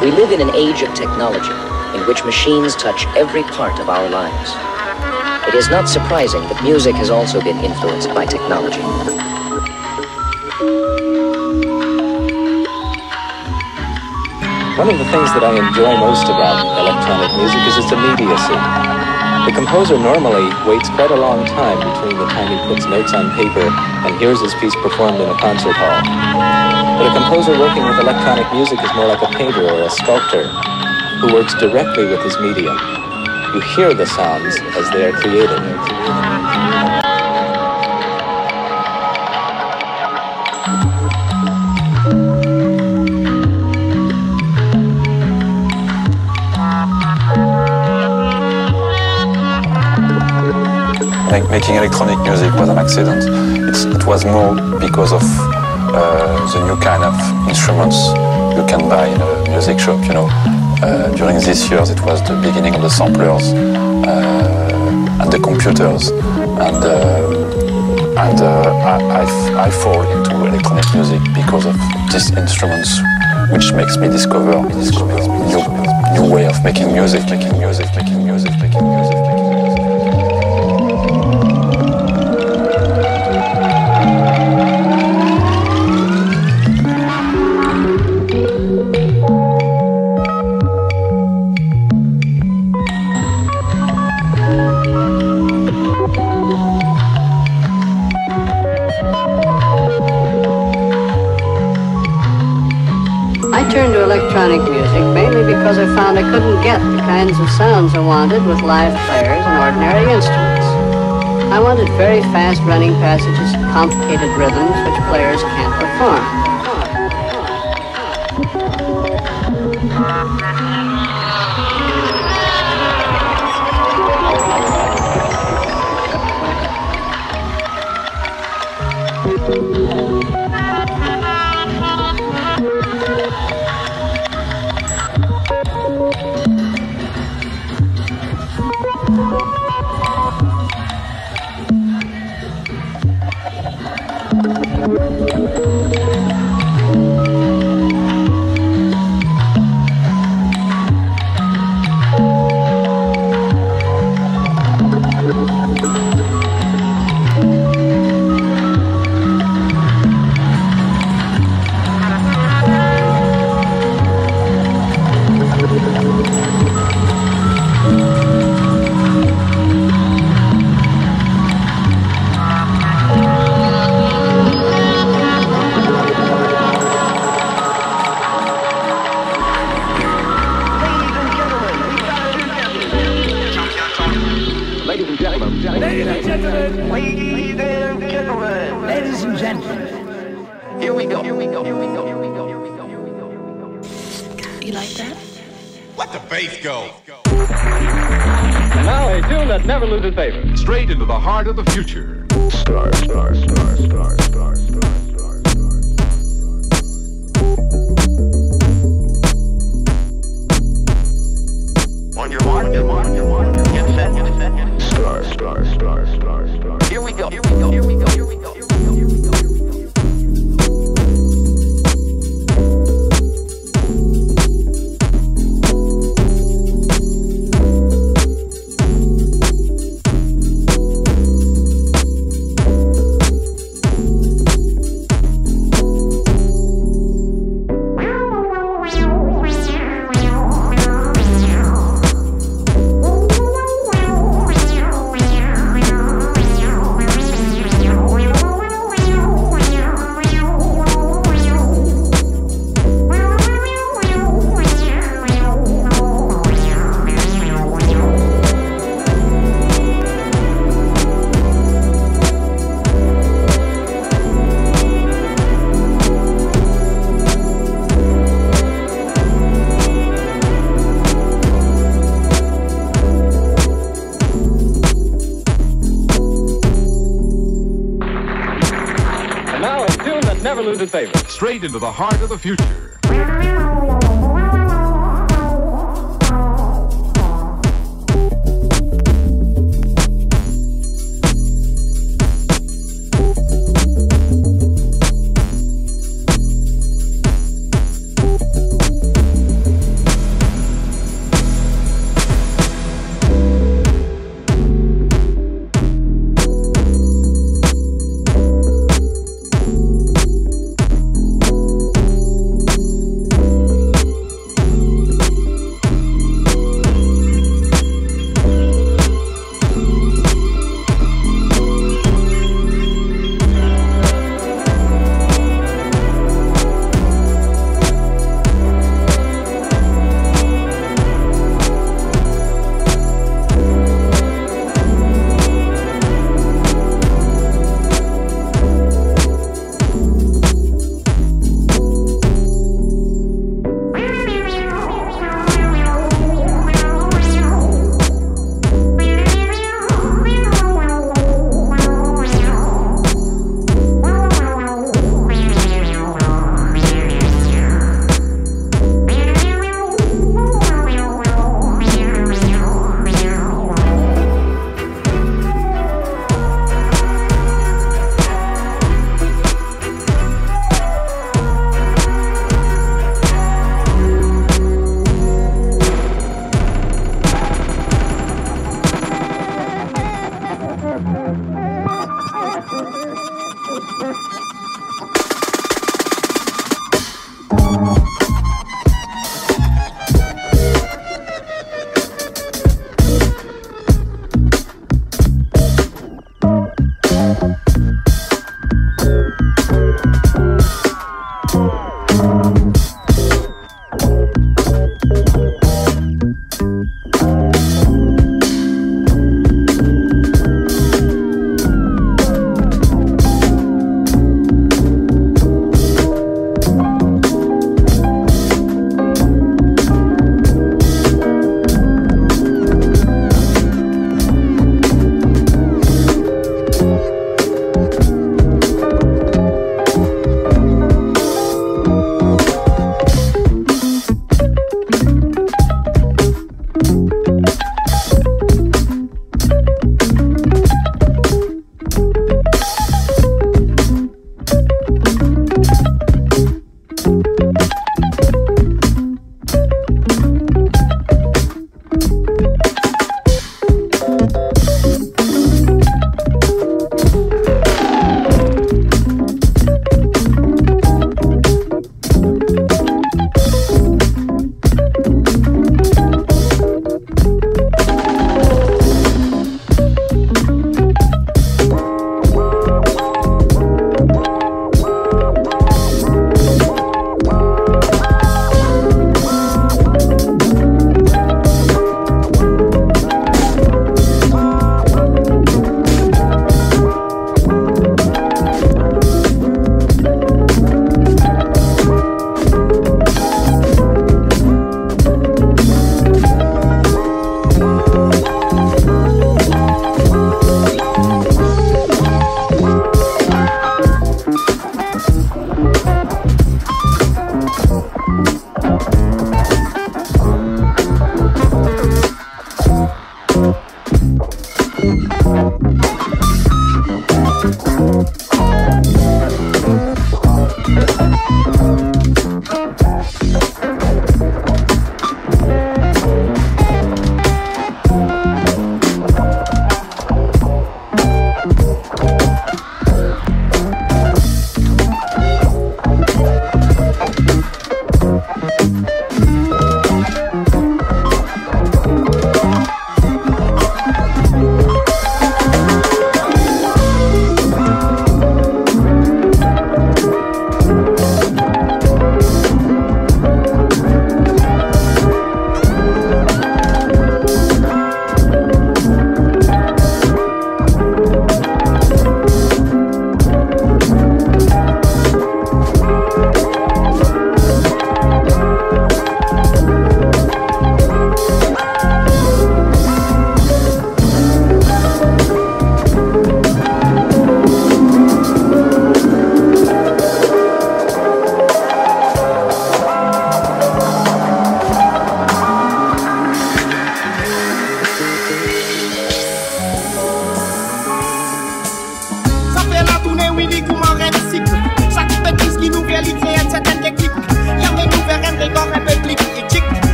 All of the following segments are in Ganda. We live in an age of technology in which machines touch every part of our lives. It is not surprising that music has also been influenced by technology. One of the things that I enjoy most about electronic music is its immediacy. The composer normally waits quite a long time between the time he puts notes on paper and hears his piece performed in a concert hall. But a composer working with electronic music is more like a painter or a sculptor who works directly with his medium. You hear the sounds as they are created. like making electronic music was an accident. It's, it was more because of uh, the new kind of instruments you can buy in a music shop, you know. Uh, during these years, it was the beginning of the samplers uh, and the computers. And, uh, and uh, I, fall into electronic music because of these instruments, which makes me discover, new, new way of making music, making music, making music, making music. found I couldn't get the kinds of sounds I wanted with live players and ordinary instruments. I wanted very fast running passages and complicated rhythms which players can't perform. straight into the heart of the future.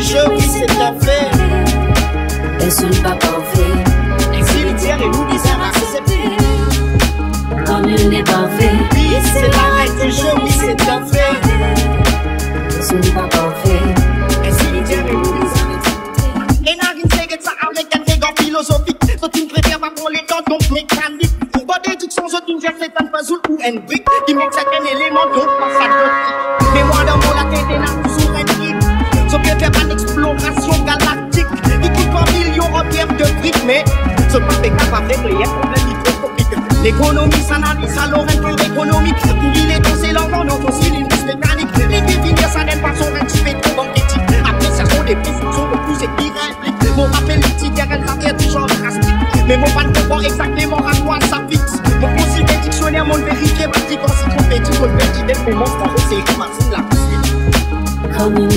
je vis cette affaire. ce n'est pas et nous Comme il n'est c'est pareil que jolie cette affaire. ce sont pas parfaites. Cimetière et nous Les narines ça avec un philosophique. Toi tu préfères pas pour les dents, donc mécanique. sans une un puzzle ou un brique. Qui élément, pas Mais moi, rythmé. Ce spectacle a fait prière pour un micro compliqué. L'économie s'analyse à l'oreille économique. Pour il les dans l'envoi langues, on aussi l'indice mécanique. Les définir, ça n'aime pas son respect trop banquetique. Appréciation des présomptions repoussées irrépliques. Mon rappel utilitaire, elle a du genre drastique. Mais mon pas comprend exactement à quoi ça fixe. Mon considère dictionnaire, mon vérité, pratique encyclopédie. Mon petit défaut, mon frère, c'est comme un signe la Comme une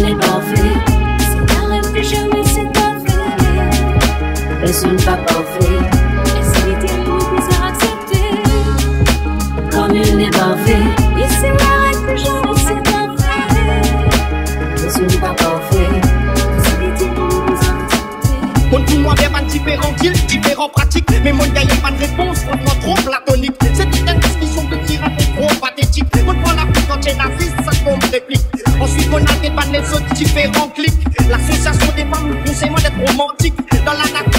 ce ne pas parfait. Et si l'été nous plaisir accepter, comme il n'est parfait. Et c'est la règle que j'en sais Mais ce n'est pas parfait. On dit moi des man différents deals, différents pratiques Mais mon gars y'a pas de réponse, franchement trop platonique C'est une discussion de tirade trop pathétique On prend la plus quand c'est naziste, ça tombe des Ensuite on a des panneaux, différents clics L'association des femmes nous conseille d'être romantique Dans la nature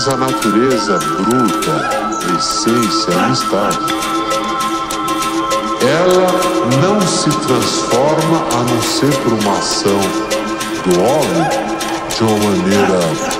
mas a natureza bruta, essência, não está. Ela não se transforma a não ser por uma ação do homem de uma maneira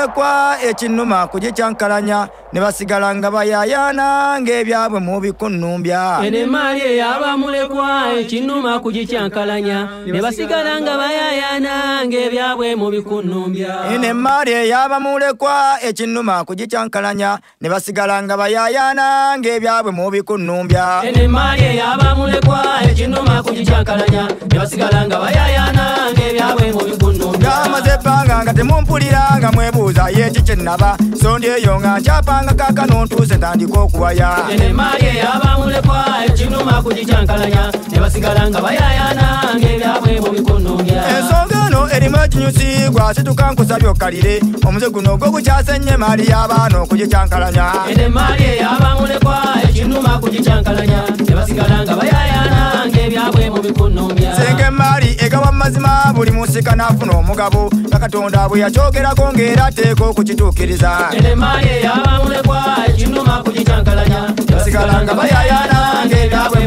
mulekwa ekinnuma kugikyankalanya ne basigala nga bayayaana ng'ebyabwe mu bikunnumbya enemaali eyabamulekwa ekinnuma ku gikyankalanya ne basigala nga bayayaana ng'ebyabwe mu bikunnumbya enemaali eyabamulekwa ekinnuma ku gikyankalanya ne basigala nga bayayaana ng'ebyabwe mu bikunnumbya enemaali eyabamulekwa ekinnuma ku gikyankalanya ne basigala nga bayayaana ng'ebyabwe mu bikunnumbya gamaze ebbanga nga temumpulira nga mwebuuza yekikyennaba so ndi eyo nga nkyapa kubanga kakano ntuze ntandika okuwaya enemaye abamulekwa ekinuma kugicyankalanya nebasigala nga bayayana ngebyabwe bubikunuya ensonga eno erimu ekinyusi gwasituka nkusa byokkalire omuze guno gwogukyase nnyo emaali y'abaana okugicyankalanya enemaye abamulekwa ekinuma kugicyankalanya nebasigala nga bayayana nge ebyabwe mubikunumya senge mari egawa mazima buli musikana afuna omugabo nakatonda bwe yakyogerako ngaera ateeka okukituukiriza enemari eyabamulekwa ekinuma kugitankalanya basigala nga bayayana ngaebyabwe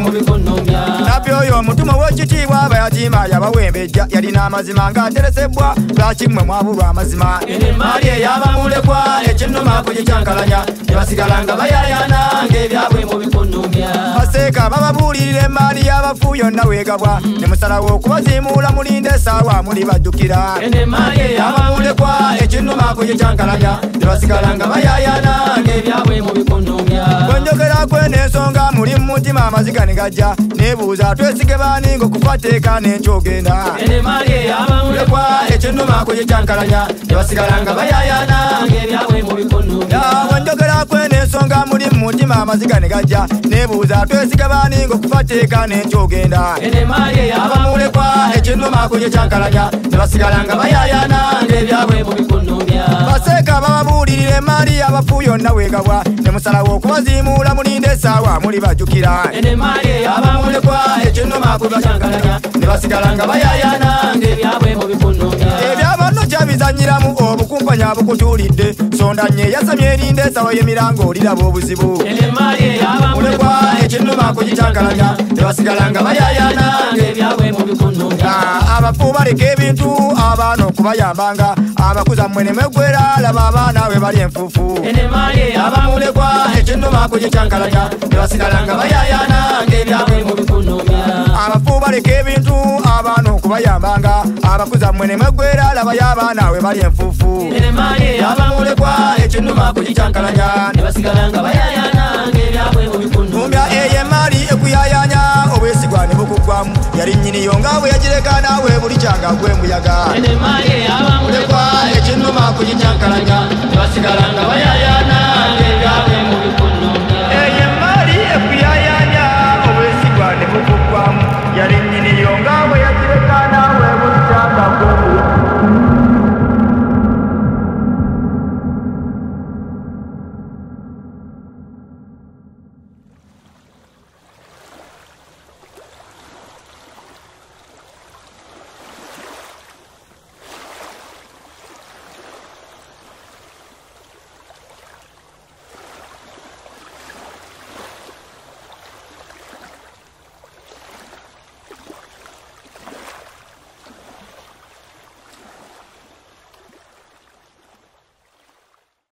nabyo oyo omutuma w'ekitiibwa bayatiima yabawembejja yalina amazima ng'aterezebwa lwakimmwe mwabulwa amazima enemaali eyabamulekwa ekyennoma ku gikyankalanya ne basigala nga bayayana ng'ebyabwe mu bikunumya baseeka bababuulirira emaali y'abafu yonna weegabwa ne musalawo okubaziimuula mulinda esaawa muli baddukira enemaali eyabamulekwa ekyennoma ku gikyankalanya ne basigala nga bayayana ng'ebyabwe mu bikunumya bwenjogerakwe n'ensonga muli mu mutima amazigane emigajja nebuuza twesige baani ngaokufateeka nenkyogenda ekyo ennomakoye kyankalanya nebasigala nga bayayana ngebyabwe mubikonnoawenjogerakwen ensonga muli mumutima amaziga ne gajja nebuuza twesiga baani ngaokufa teeka nenkyogenda abamulekwa ekinumakuye kyankalaja nebasigala nga bayayana ngaebyabwe mubikunumya baseeka bababuulirira emaali abafu yonna weegabwa nemusalawo okubaziimuula mulinda esaawa muli bajjukira ebyabanno kyabizanyiramu obukumpanya bukutuulidde sonda nnyo eyasamya erinda esawa y'emirango oli kiraba obuzibu mulekwa ekinuma kujitakalaja tebasigalanga bayayana abafu baleka ebintu abaana okubayambanga abakuza mmwe nemegwera laba abaana we bali enfuufu abamulekwa ekinuma kujitakalaja tebasigalanga bayayana abafu baleka ebintu abaana okubayambanga abakuza mmwe nemegwera laba yabaana we bali enfuufu abamulekwa ekinuma kujitakalaja vyavanga vayayana ngevyabwe mubikundu mumbya eyemari ekuyayanya obwesigwa ne bukugwamu yali nyini yo ngawe yagireka nawe buli kyanga gwe mbuyaga ekinuma kugicyankalaga nebasigala nga bayayana ngevyabwe